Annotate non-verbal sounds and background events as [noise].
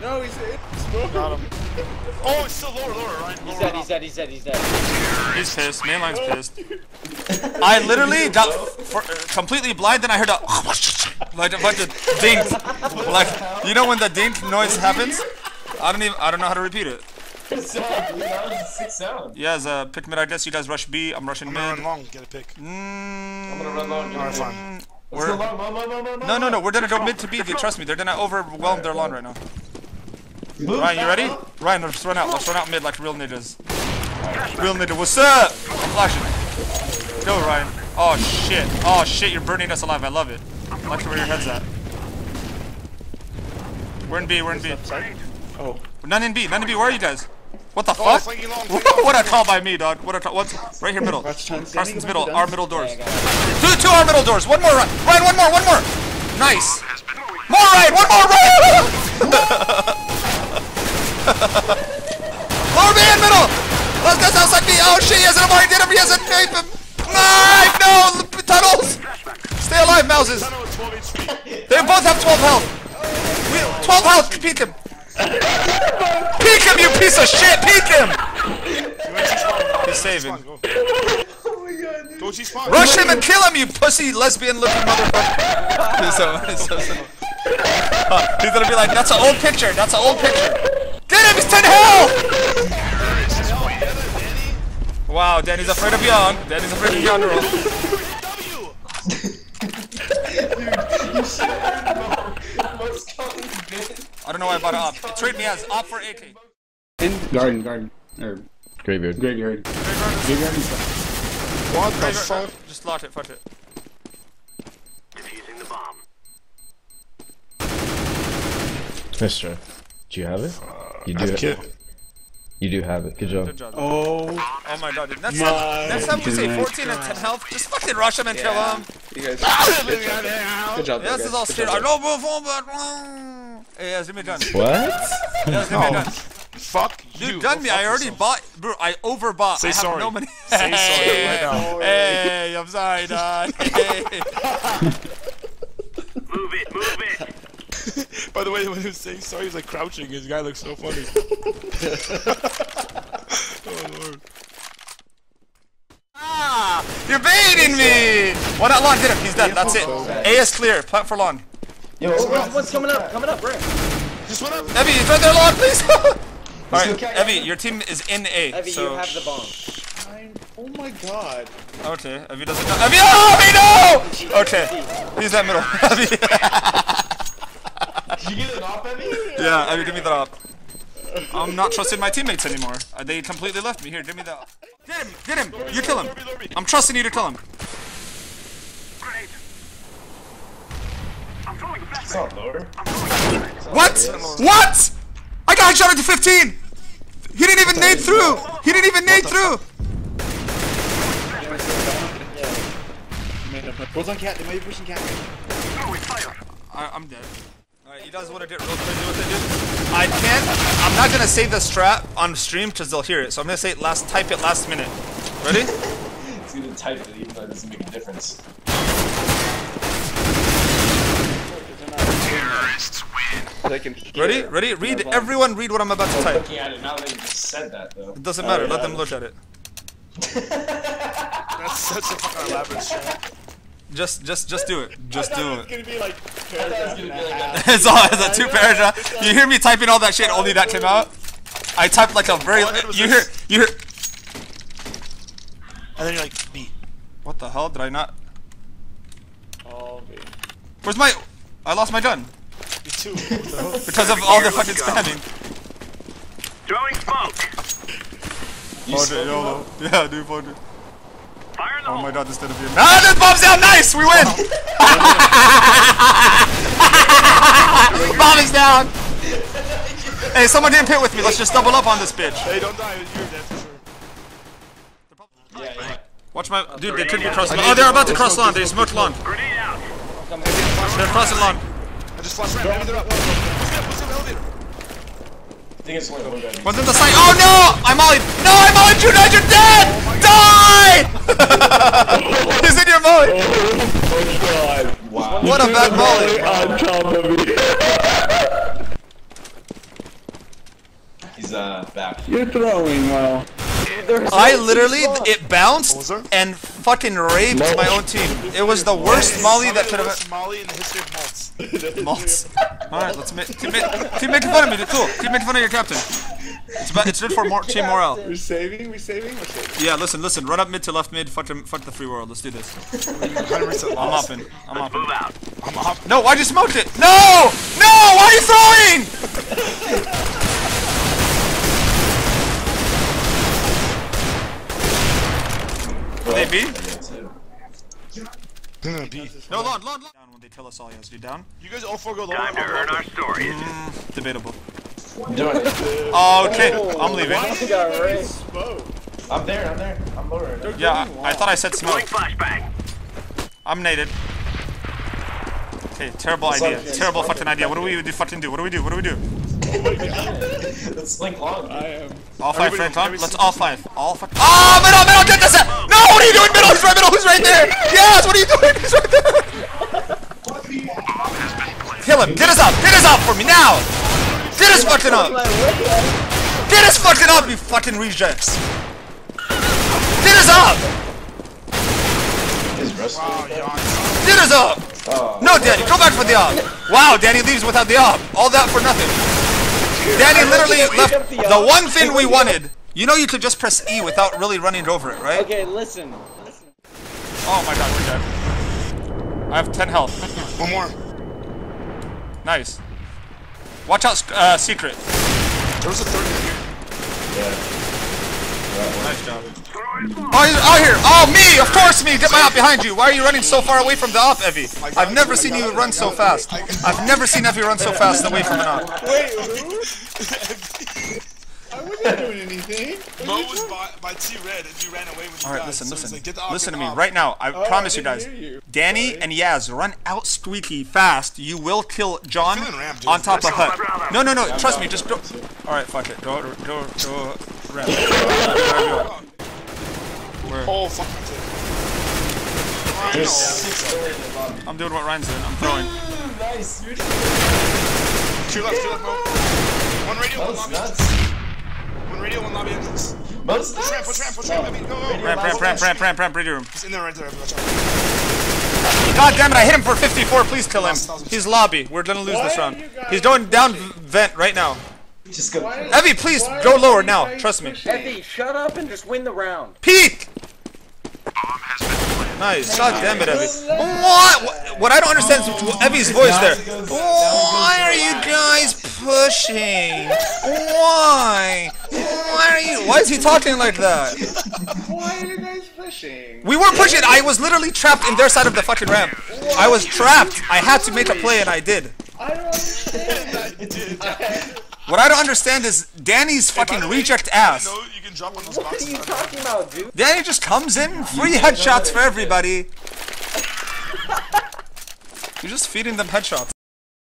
No, he's in smoke. Got him. [laughs] Oh, it's still lower, lower, Ryan. He's dead, he's dead, he's dead, he's dead. He's pissed. Mainline's pissed. [laughs] I literally got for, uh, completely blind, then I heard a [laughs] like a bunch of dinks. Like you know when the dink noise happens? I don't even I don't know how to repeat it. Good sound, dude. That was a sick sound. Yeah, as a pick mid, I guess you guys rush B. I'm rushing I'm gonna mid. run long, get a pick. Mm, I'm gonna run long. Alright, fine. Let's go we're, long, long, long, long, long, no, no, no. We're gonna go mid to B. They trust me. They're gonna overwhelm their lawn right now. Move Ryan, you ready? Ryan, let's run out. Let's run out mid like real ninjas. Real ninja. What's up? I'm flashing. Go, Ryan. Oh shit. Oh shit. You're burning us alive. I love it. I like where your head's at. We're in B. We're in B. Oh. None in B. None in B. Where are you guys? What the Oh, fuck? long, long. [laughs] what a call by me, dog. What a call. What's right here, middle? Watch Carson's middle. Our middle doors. Yeah, I. Two, two our middle doors. One more, Ryan. Ryan, one more, one more. Nice. More, Ryan. One more, Ryan. [laughs] Lower man, middle. Let's go outside B. Oh shit, he has an did him. He has a him. Knife, no. Tunnels. Stay alive, mouses. Tunnel with 12 HP. They both have 12 health. We, 12 health. Peek him. Peek him, you piece of shit. Peek him. He's saving. Go. My god, dude. Go G spawn. Rush him and kill him, you pussy lesbian looking motherfucker. [laughs] So, so, so- Uh, he's gonna be like, that's an old picture, that's an old picture. Get him, he's 10 health! Wow, Danny's afraid of Beyond. Danny's afraid of Beyond roll. Most common bit. I don't know why I bought it up. Trade me as op for AK. In garden, garden. Or Graveyard. graveyard. Graveyard and. What the Trade- fuck? Just lock it, fuck it. Nice try. Do you have it? Uh, You do. That's Have cute. You do have it. Good job. Good job. Oh Oh my god, dude. Next my time, next time we say goodness. 14 and 10 health, just fucking rush him and kill Yeah. him. You guys. Ah, good Good job. Yeah, this guys. is all Good scared. job, I know before, but. Hey, yeah, give me a gun. What? Yeah, give me. Oh. Fuck you. Dude, gun me. I already yourself. bought, bro. I overbought. Say I have sorry. no money. Say sorry right now. [laughs] Hey, I'm sorry, dog. Hey. [laughs] [laughs] By the way, when he was saying sorry, he was like crouching. His guy looks so funny. oh [laughs] lord. ah, you're baiting me. One out long. Get him. He's dead. That's it. A is clear. Plant for long. Yo, Oh, what's coming up? Coming up, Rick. Just went up. Evie, he's right there, lawn, please. [laughs] All right, okay. Evie, your team is in A. Evie, so you have the bomb. I'm- Oh my god. Okay, Evie doesn't know. Evie, oh, Evie, no! Okay, he's that middle. [laughs] Evie. Did you get an op at me? yeah, Evie, give me that up. I'm not trusting my teammates anymore. Uh, They completely left me. Here, give me that. Get him, get him. You kill him. I'm trusting you to kill him. It's not lower. What? What? I got shot into 15. He didn't even nade through. He didn't even nade through. Man, Bro's on cat. They might be pushing cat. I, I'm dead. Alright, you guys want to get real crazy with it, dude? I can't. I'm not gonna say the strat on stream because they'll hear it. So I'm gonna say it last. Type it last minute. Ready? [laughs] It's gonna type it even though it doesn't make a difference. They can hear Ready? Ready? Read. Yeah, Everyone, read what I'm about to type. Looking at it now that you just said that though. It doesn't matter. Let them look at it. [laughs] That's such a fucking elaborate strat. Just, just, just do it. Just I do it was it. gonna be like It's paragraph gonna and be a like it's all it's a two paragraph. You hear me typing all that shit? Only that came out. I typed like a very. All I did was You hear? You hear? And then you're like, B. What the hell? Did I not? Oh, man. Where's my? I lost my gun B two. What the hell? [laughs] because of all the fucking spamming. Throwing smoke. You Hold it, spoke YOLO. about- Yeah, dude, hold it. Fire in the Oh hole. my god, this did a beam. Ah, this bomb's down! Nice! We win! [laughs] Bomb is down! Hey, someone didn't pit with me. Let's just double up on this bitch. Hey, don't die. You're dead for sure. Yeah, yeah. Watch my. Dude, they could be crossing. Oh, they're about to cross lawn. They smoked lawn. Grenade out. They're crossing lawn. I just flashed around. Maybe they're up. Let's get let's the elevator. I think it's only one guy. One's in the side. Oh no! I'm ollie. No, I'm ollie. You guys are dead! Die! [laughs] He's in your molly. Oh god. Wow. What a bad molly. On top of me. He's uh, back. You're throwing well. I literally, it bounced and fucking raped my own team. It was the worst molly that could have. Worst Molly in the history of malts. Malts. Alright, let's make, keep, make, keep making fun of me. Cool. Keep making fun of your captain. It's, about, it's good for more team morale. [laughs] We're saving, we're saving, we're saving. Yeah, listen, listen. Run up mid to left mid. Fuck, them, fuck the free world. Let's do this. 100% [laughs] I'm lost. upping. I'm Let's move out. I'm up. No, why'd you smoke it? No! No! Why are you throwing? Will they be? Yeah, too. They're gonna be. No, Lon, Lon, Lon. Down when they tell us all yes. You down? You guys all four go low. Time to I'll go earn up. our stories. Mm, debatable. I'm doing it. [laughs] Oh, okay, I'm leaving. Why you got raped? Smoke. I'm there, I'm there. I'm lower right now. Yeah, I, I thought I said smoke. Flashbang. I'm naded. Okay, terrible idea. Terrible fucking idea. What do we do? Fucking do? What do we do? What do we do? [laughs] Let's link long. I am. All five Everybody- friend talk. every Let's all five. All fuck. Oh, middle, middle, get this. out. No, what are you doing, middle? Who's right middle? Who's right there? Yes, what are you doing? He's right there. Kill him. Get us up. Get us up for me now. Get us fucking up. Get us fucking up, you fucking rejects. Get us up. Is wrestling. Yeah. Get us up. Oh. No, Danny, go back for the op. Wow, Danny leaves without the op. All that for nothing. Danny literally left the one thing we wanted. You know you could just press E without really running over it, right? Okay, listen. listen. Oh my god, we're dead. I have 10 health. One more. Nice. Watch out, uh, secret. There was a third one here. Nice job. Oh, he's out here. Oh, me! Of course, me! Get my op behind you. Why are you running so far away from the op, Evie? I've never seen you run so fast. I've never seen Evie run so fast away from an op. Wait, who? [laughs] I wasn't doing anything. Mo was by, by T Red and you ran away with the All right, guys. listen, so listen. Like, Get the listen to me the op. right now. I Oh, promise I you didn't guys. hear you. Danny Sorry. and Yaz run out squeaky fast. You will kill John feeling on top of Let's go, Hut. brother. No, no, no. Trust me. Just go. All right, fuck it. Go, go, go. Ram. [laughs] Where? Oh, fuck my. There's I six million in lobby. I'm doing what Ryan's doing. I'm throwing. [laughs] Nice. Two left, two left, Mo. One radio, one Most lobby. nuts. One radio, one lobby entrance. Most Push ramp, nuts. push ramp, push ramp. I mean, go, go. Ramp, ramp, ramp, ramp, ramp, ramp. Ready room. He's in there right there. Watch out. God damn it! I hit him for 54. Please kill him. He's lobby. We're gonna lose this Why round. are you guys He's going down vent right now. Just go. Why- Evie, please go lower now. Trust me. Evie, shut up and just win the round. Pete! Nice. God damn it, Evie. What? What I don't understand is Evie's voice there. Why are you guys pushing? Why? Why are you? Why is he talking like that? Why are you guys pushing? We weren't pushing. I was literally trapped in their side of the fucking ramp. I was trapped. I had to make a play, and I did. I don't understand that. [laughs] What I don't understand is Danny's By fucking the way, reject You ass. know you can drop on those What are you talking about, dude? Danny just comes in, free headshots for everybody. You're just feeding them headshots.